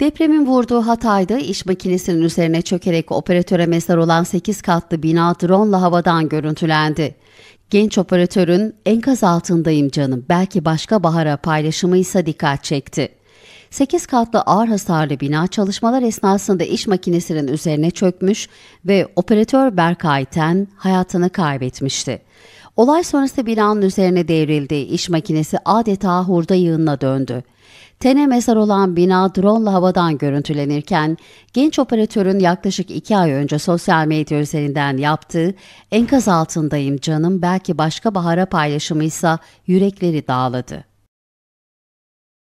Depremin vurduğu Hatay'da iş makinesinin üzerine çökerek operatöre mezar olan 8 katlı bina drone havadan görüntülendi. Genç operatörün enkaz altındayım canım belki başka bahara paylaşımı ise dikkat çekti. 8 katlı ağır hasarlı bina çalışmalar esnasında iş makinesinin üzerine çökmüş ve operatör Berkay Ten hayatını kaybetmişti. Olay sonrası binanın üzerine devrildiği iş makinesi adeta hurda yığınına döndü. Tene mezar olan bina drone havadan görüntülenirken genç operatörün yaklaşık iki ay önce sosyal medya üzerinden yaptığı enkaz altındayım canım belki başka bahara paylaşımıysa yürekleri dağladı.